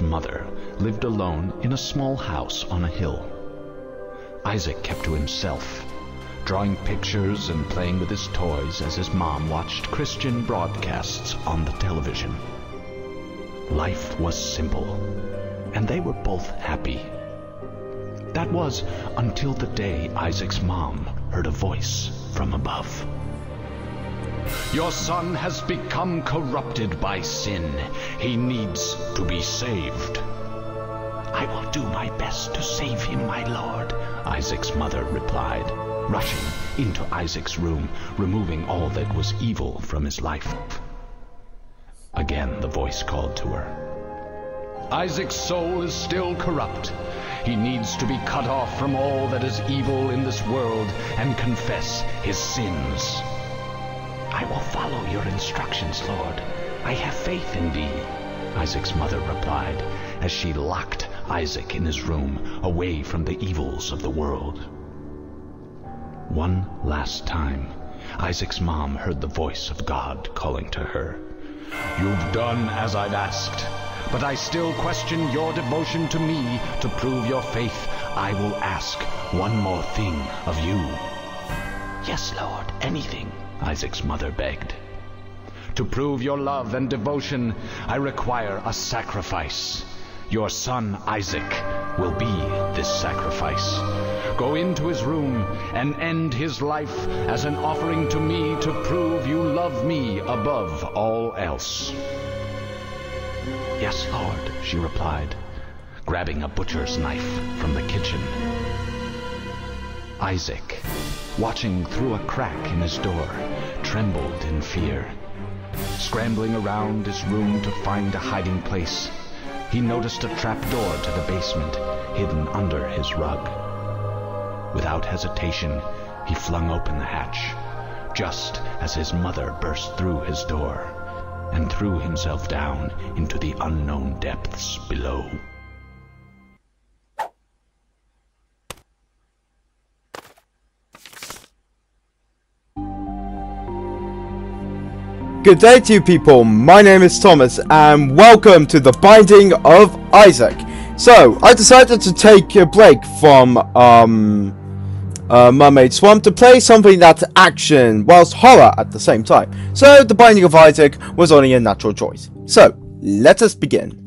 Mother lived alone in a small house on a hill. Isaac kept to himself, drawing pictures and playing with his toys as his mom watched Christian broadcasts on the television. Life was simple, and they were both happy. That was until the day Isaac's mom heard a voice from above. Your son has become corrupted by sin. He needs to be saved. I will do my best to save him, my lord, Isaac's mother replied, rushing into Isaac's room, removing all that was evil from his life. Again the voice called to her. Isaac's soul is still corrupt. He needs to be cut off from all that is evil in this world and confess his sins. I will follow your instructions, Lord. I have faith in thee, Isaac's mother replied as she locked Isaac in his room away from the evils of the world. One last time, Isaac's mom heard the voice of God calling to her. You've done as I've asked, but I still question your devotion to me. To prove your faith, I will ask one more thing of you. Yes, Lord, anything, Isaac's mother begged. To prove your love and devotion, I require a sacrifice. Your son Isaac will be this sacrifice. Go into his room and end his life as an offering to me to prove you love me above all else. Yes, Lord, she replied, grabbing a butcher's knife from the kitchen. Isaac, watching through a crack in his door, trembled in fear. Scrambling around his room to find a hiding place, he noticed a trap door to the basement hidden under his rug. Without hesitation, he flung open the hatch, just as his mother burst through his door and threw himself down into the unknown depths below. Good day to you people, my name is Thomas and welcome to the Binding of Isaac. So, I decided to take a break from um, uh, Mermaid Swamp to play something that's action whilst horror at the same time. So, the Binding of Isaac was only a natural choice. So, let us begin.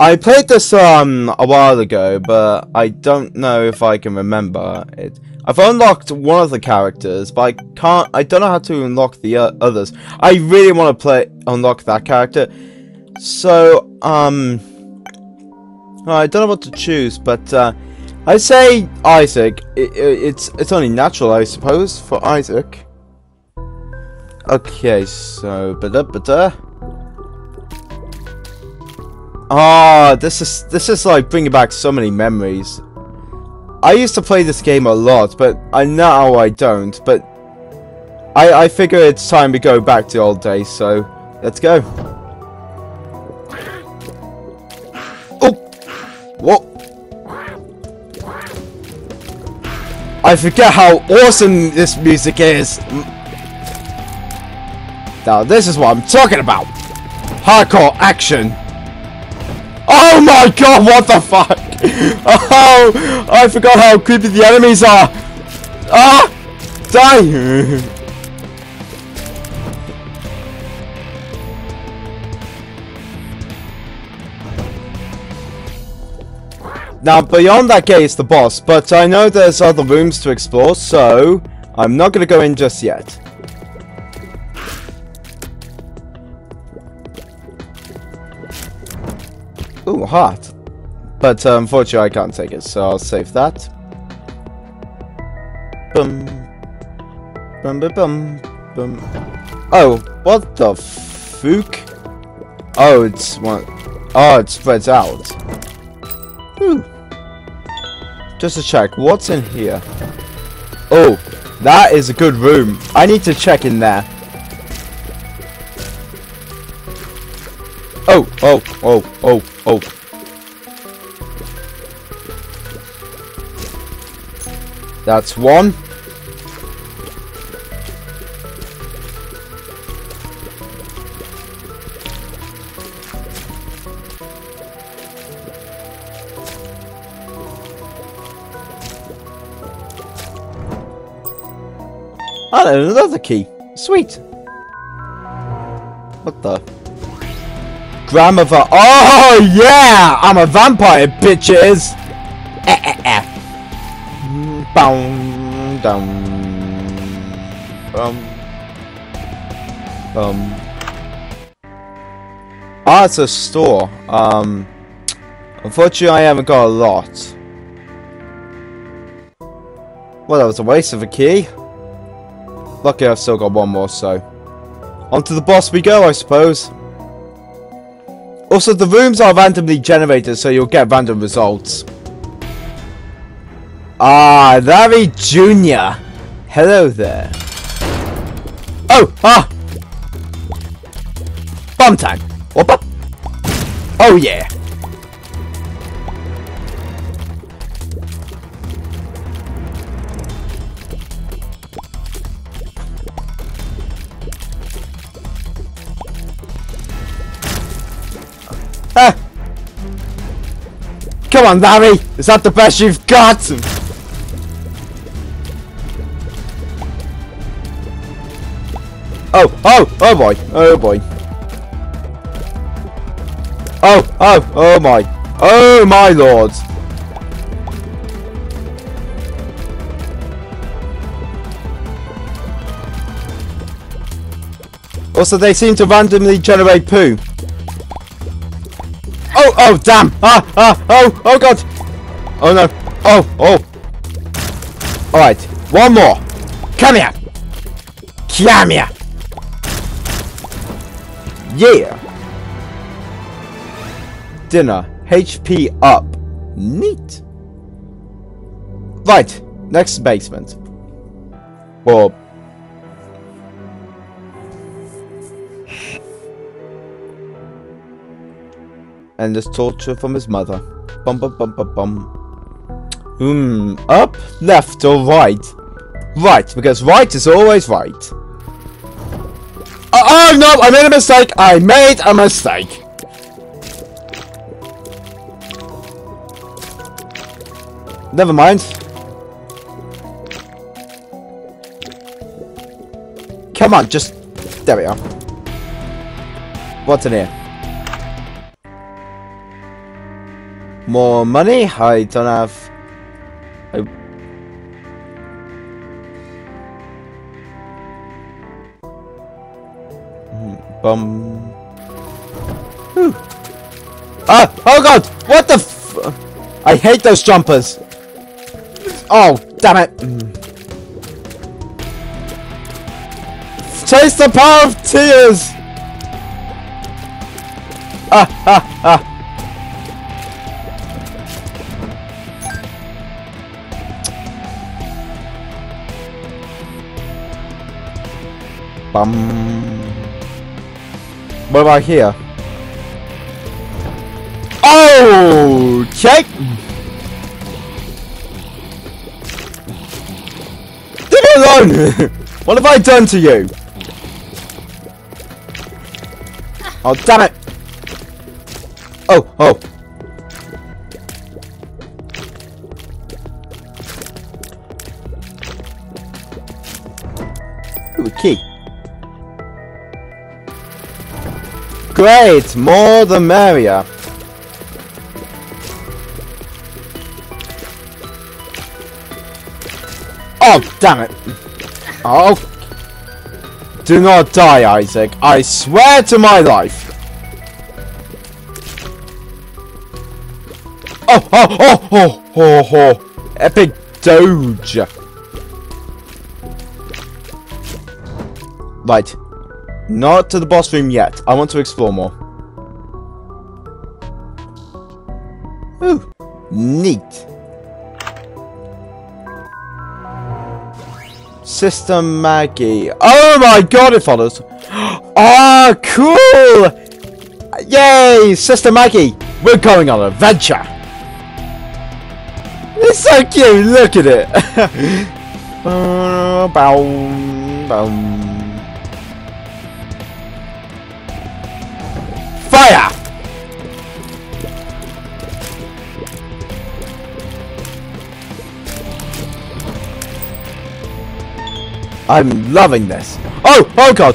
I played this um, a while ago, but I don't know if I can remember it. I've unlocked one of the characters, but I can't. I don't know how to unlock the uh, others. I really want to play unlock that character. So, um, I don't know what to choose, but uh, I say Isaac. It, it, it's it's only natural, I suppose, for Isaac. Okay, so but but Ah, oh, this is this is like bringing back so many memories. I used to play this game a lot, but I now I don't. But I I figure it's time to go back to old days. So let's go. Oh, what? I forget how awesome this music is. Now this is what I'm talking about. Hardcore action. Oh my god, what the fuck? Oh, I forgot how creepy the enemies are. Ah! Die! Now, beyond that gate is the boss, but I know there's other rooms to explore, so I'm not going to go in just yet. Ooh, heart. But uh, unfortunately, I can't take it, so I'll save that. Bum. Bum bum bum. bum. Oh, what the fook? Oh, it's one. Oh, it spreads out. Just to check, what's in here? Oh, that is a good room. I need to check in there. Oh, oh, oh, oh, Oh. That's one. Oh, there's another key. Sweet. What the? Grandmother. Oh, yeah! I'm a vampire, bitches! Eh, eh, eh. Boom. Um. Um. Ah, it's a store. Um. Unfortunately, I haven't got a lot. Well, that was a waste of a key. Lucky I've still got one more, so... On to the boss we go, I suppose. Also, the rooms are randomly generated, so you'll get random results. Ah, Larry Jr. Hello there. Oh, ah! Bomb time. Whoop up. Oh, yeah. Come on, Larry! Is that the best you've got? Oh, oh, oh boy, oh boy. Oh, oh, oh my. Oh my lord. Also, they seem to randomly generate poo. Oh, oh, damn! Ah, ah, oh, oh god! Oh no! Oh, oh! Alright, one more! Come here! Come here! Yeah! Dinner. HP up. Neat. Right, next basement. Or and this torture from his mother. Bum bum bum bum bum. Hmm, up, left, or right? Right, because right is always right. Oh, oh no, I made a mistake! I made a mistake! Never mind. Come on, just... There we are. What's in here? More money? I don't have... I... Bum... Ah! Oh god! What the f- I hate those jumpers! Oh, damn it! Taste the power of tears! Ah, ah, Bum. What about here? Oh, check. Leave me alone! what have I done to you? Oh, damn it! Oh, oh. Great! More the merrier. Oh, damn it. Oh. Do not die, Isaac. I swear to my life. Oh, oh, oh, oh, oh, oh. Epic Doge. Right. Not to the boss room yet. I want to explore more. Ooh. Neat. Sister Maggie. Oh my god, it follows. Ah, oh, cool! Yay, Sister Maggie! We're going on an adventure! It's so cute, look at it! bow, bow. Fire! I'm loving this. Oh, oh god.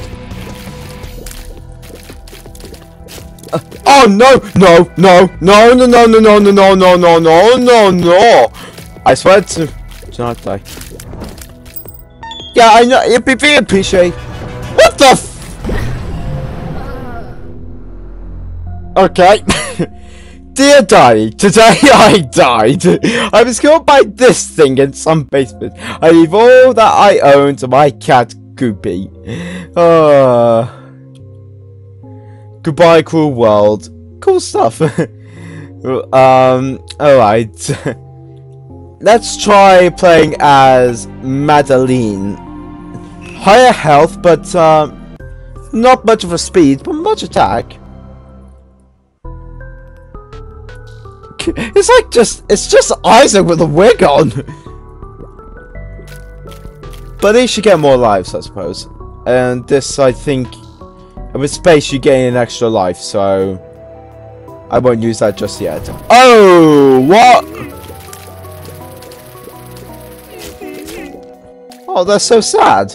Uh, oh no, no, no, no, no, no, no, no, no, no, no, no, no, no. I swear to, to not die. Yeah, I know, it'd be appreciate. What the Okay. Dear Diary, today I died. I was killed by this thing in some basement. I leave all that I own to my cat, Guppy. Uh, goodbye, cruel world. Cool stuff. um, alright. Let's try playing as Madeline. Higher health, but um, not much of a speed, but much attack. It's like just, it's just Isaac with a wig on. But he should get more lives, I suppose. And this, I think, with space you gain an extra life, so I won't use that just yet. Oh, what? Oh, that's so sad.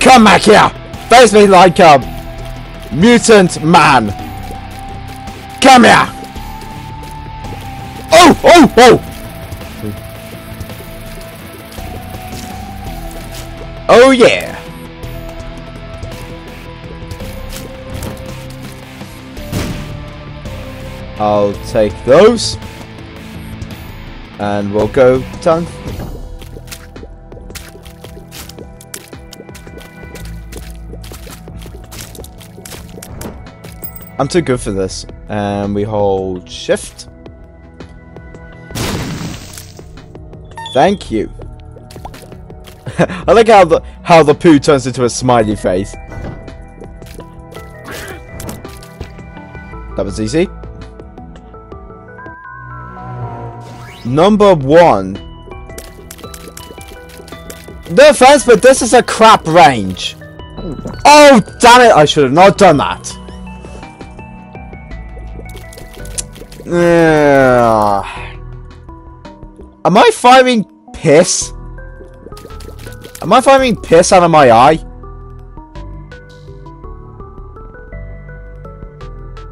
Come back here! Face me like a mutant man! Come here! Oh! Oh! Oh! Oh yeah! I'll take those. And we'll go down. I'm too good for this. And we hold shift. Thank you. I like how the how the poo turns into a smiley face. That was easy. Number one. No offense, but this is a crap range. Oh, oh damn it! I should have not done that. Am I firing piss? Am I firing piss out of my eye?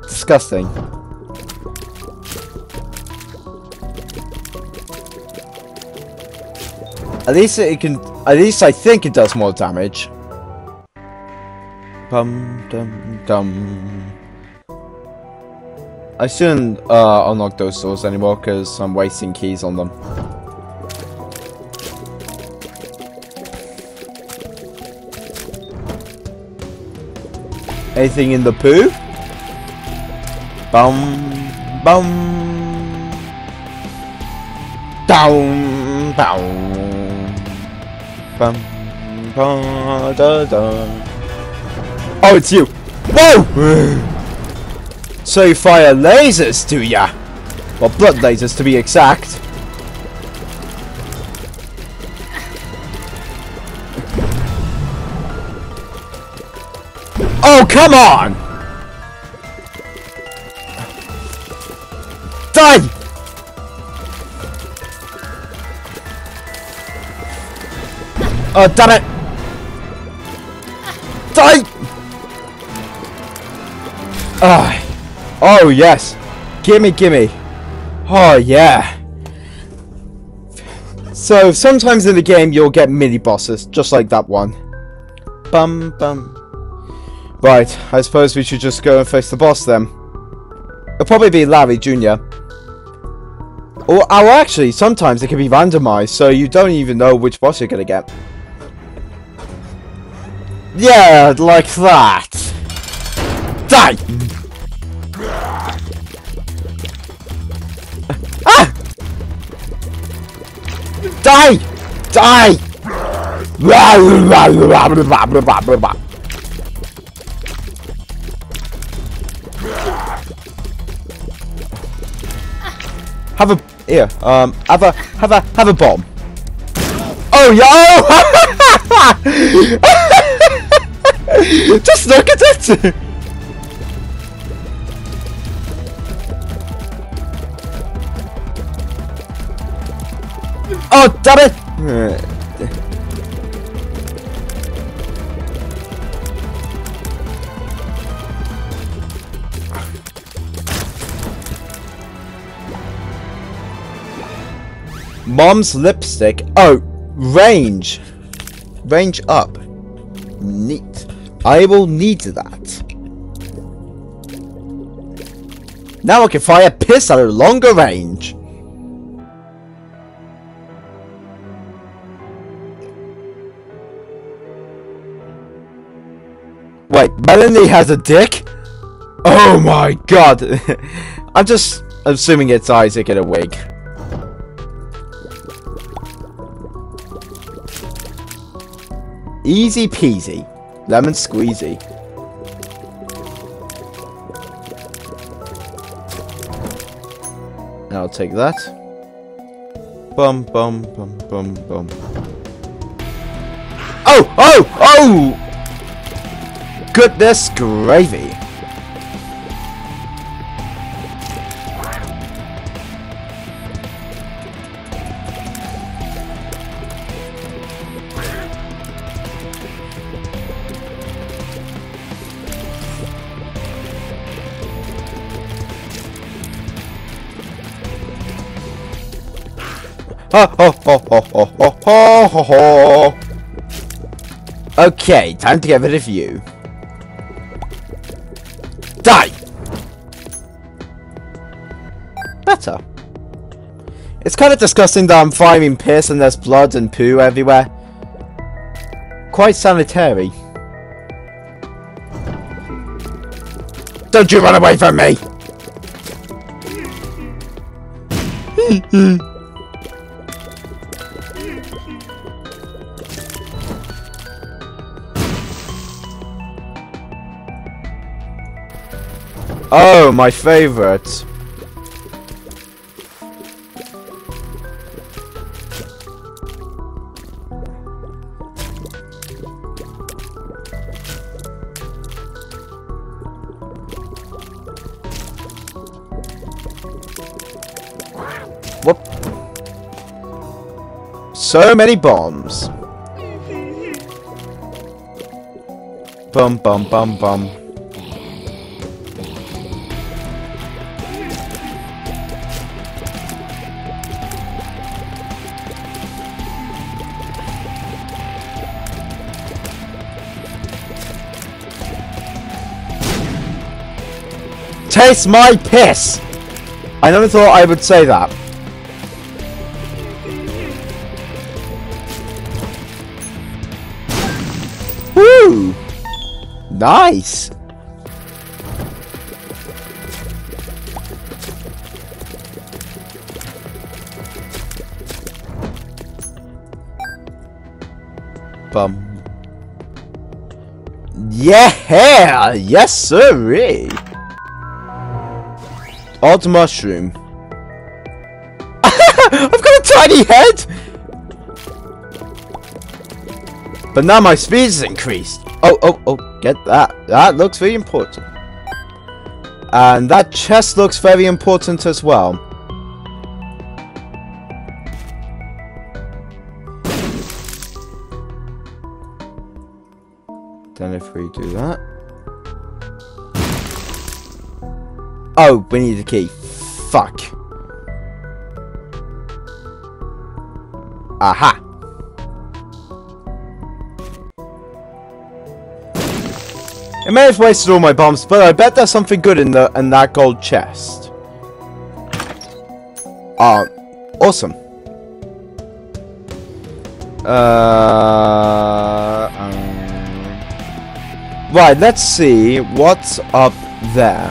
Disgusting. At least it can. At least I think it does more damage. Bum dum dum. I shouldn't uh, unlock those doors anymore because I'm wasting keys on them. Anything in the poo? Bum bum down down bum bum da da. Oh, it's you! Whoa! So fire lasers, do ya? Well, blood lasers to be exact. Oh, come on! Die! Oh, damn it! Die! Ah. Oh, yes. Gimme, gimme. Oh, yeah. So, sometimes in the game, you'll get mini-bosses, just like that one. Bum, bum. Right, I suppose we should just go and face the boss then. It'll probably be Larry Jr. Or, or actually, sometimes it can be randomized, so you don't even know which boss you're gonna get. Yeah, like that. Die! Ah! Die! Die! Have a here. Um, have a have a have a bomb. Oh yeah! Oh! Just look at it. Oh, damn it! Mom's lipstick. Oh, range. Range up. Neat. I will need that. Now I can fire piss at a longer range. Wait, Melanie has a dick? Oh my god. I'm just assuming it's Isaac in a wig. Easy peasy. Lemon squeezy. I'll take that. Bum bum bum bum bum. Oh! Oh! Oh! goodness gravy! Okay, time to get rid of you. It's kind of disgusting that I'm finding piss and there's blood and poo everywhere. Quite sanitary. Don't you run away from me! Oh, my favorite. So many bombs. Bum bum bum bum. Taste my piss! I never thought I would say that. Nice! Bum. Yeah! Yes, sirree! Odd mushroom. I've got a tiny head! But now my speed is increased. Oh, oh, oh, get that. That looks very important. And that chest looks very important as well. Then if we do that. Oh, we need a key. Fuck. Aha. I may have wasted all my bombs, but I bet there's something good in the in that gold chest. Uh, awesome. Uh, um, right, let's see what's up there.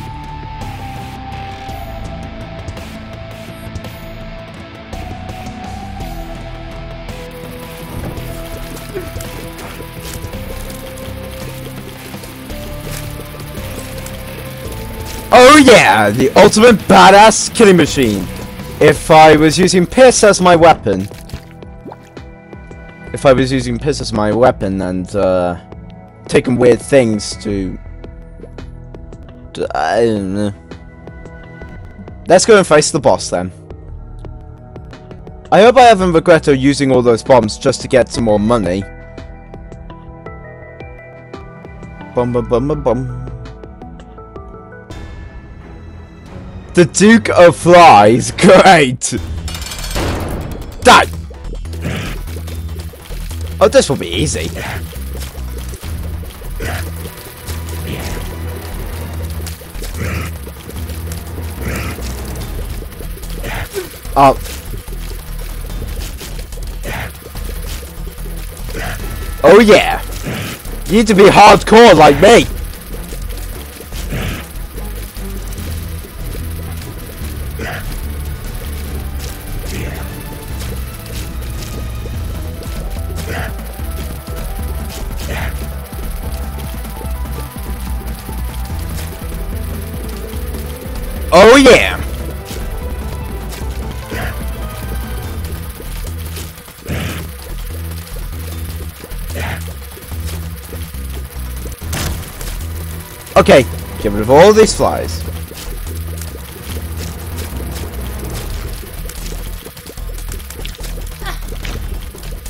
Oh yeah, the ultimate badass killing machine. If I was using piss as my weapon. If I was using piss as my weapon and uh, taking weird things to... to I don't know. Let's go and face the boss then. I hope I haven't regretted using all those bombs just to get some more money. Bum bum bum bum bum. The Duke of Flies, great! Die! Oh, this will be easy. Oh. Oh yeah! You need to be hardcore like me! All these flies.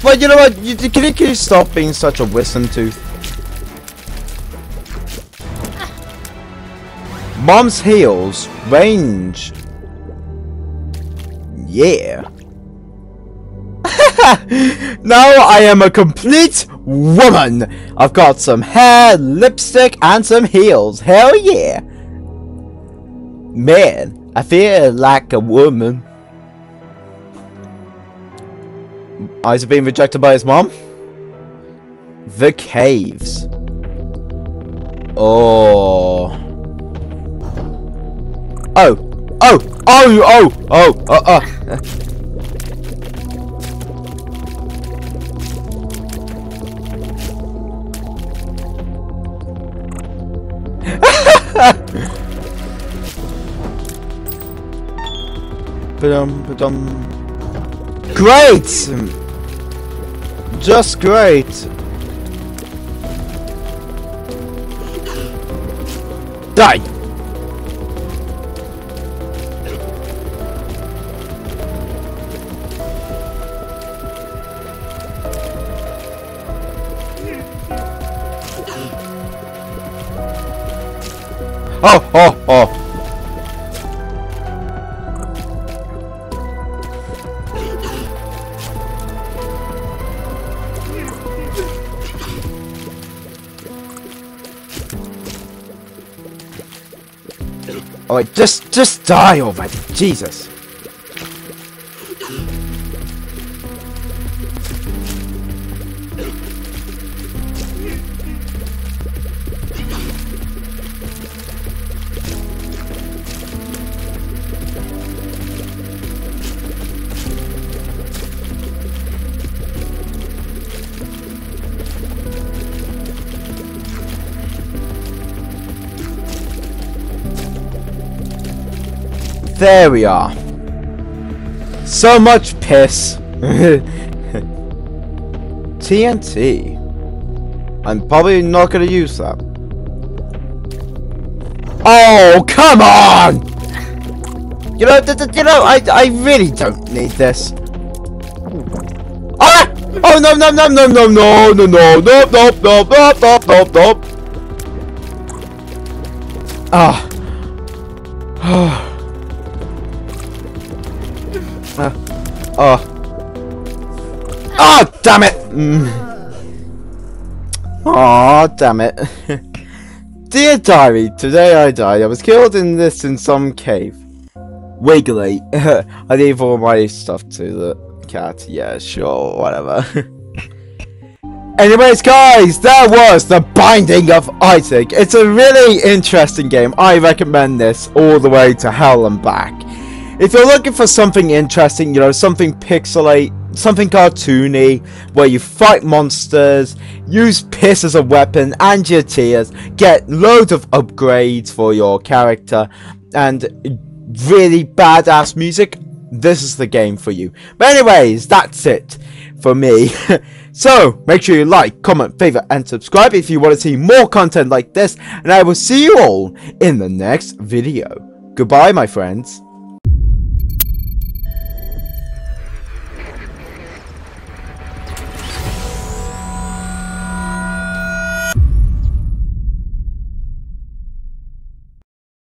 But you know what? You, can, you, can you stop being such a wisdom tooth? Mom's heels range. Yeah. now I am a complete woman. I've got some hair, lipstick, and some heels. Hell yeah. Man, I feel like a woman. Isaac being rejected by his mom? The caves. Oh. Oh. Oh. Oh. Oh. Oh. Uh, uh. but um, but um, great, just great. Die. Oh, oh, oh. Oh, just, just die already, Jesus. There we are. So much piss. TNT. I'm probably not going to use that. Oh, come on! You know, you know, I, I really don't need this. Ah! Oh no no no no no no no no no no no no no no no. Ah. Oh. Oh, damn it! Oh, damn it. Dear Diary, today I died. I was killed in this in some cave. Wiggly. I gave all my stuff to the cat. Yeah, sure, whatever. Anyways, guys, that was The Binding of Isaac. It's a really interesting game. I recommend this all the way to hell and back. If you're looking for something interesting, you know, something pixelate, something cartoony, where you fight monsters, use piss as a weapon and your tears, get loads of upgrades for your character, and really badass music, this is the game for you. But anyways, that's it for me. so, make sure you like, comment, favorite, and subscribe if you want to see more content like this, and I will see you all in the next video. Goodbye, my friends.